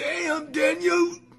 Damn, Daniel.